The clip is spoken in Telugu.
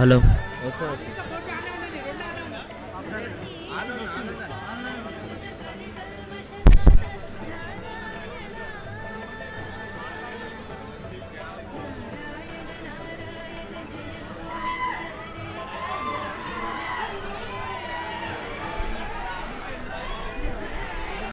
హలో.